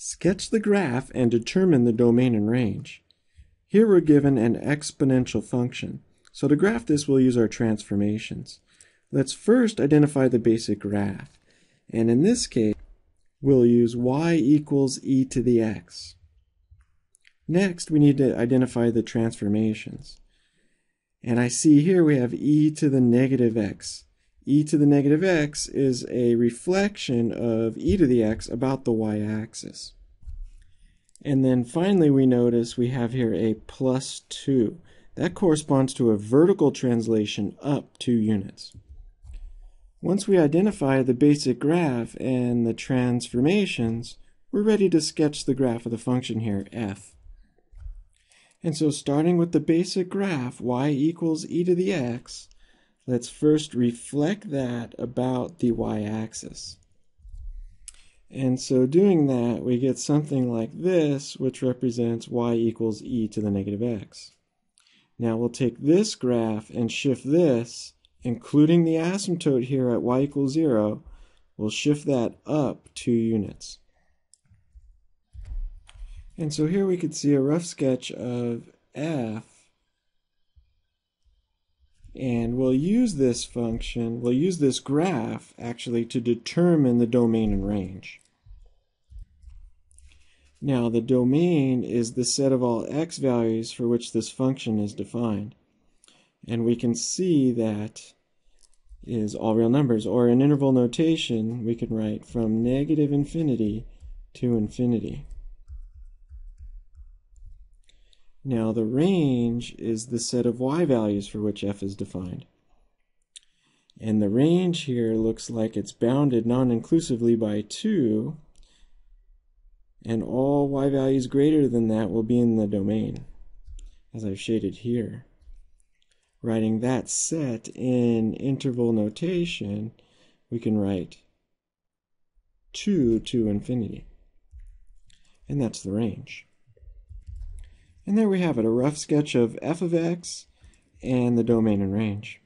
Sketch the graph and determine the domain and range. Here we're given an exponential function. So to graph this, we'll use our transformations. Let's first identify the basic graph. And in this case, we'll use y equals e to the x. Next, we need to identify the transformations. And I see here we have e to the negative x e to the negative x is a reflection of e to the x about the y-axis. And then finally we notice we have here a plus 2. That corresponds to a vertical translation up 2 units. Once we identify the basic graph and the transformations, we're ready to sketch the graph of the function here, f. And so starting with the basic graph, y equals e to the x, Let's first reflect that about the y-axis. And so doing that, we get something like this, which represents y equals e to the negative x. Now we'll take this graph and shift this, including the asymptote here at y equals 0, we'll shift that up 2 units. And so here we could see a rough sketch of f and we'll use this function, we'll use this graph actually to determine the domain and range. Now the domain is the set of all x values for which this function is defined. And we can see that is all real numbers, or in interval notation, we can write from negative infinity to infinity. Now the range is the set of y values for which f is defined. And the range here looks like it's bounded non-inclusively by 2, and all y values greater than that will be in the domain, as I've shaded here. Writing that set in interval notation, we can write 2 to infinity. And that's the range. And there we have it, a rough sketch of f of x and the domain and range.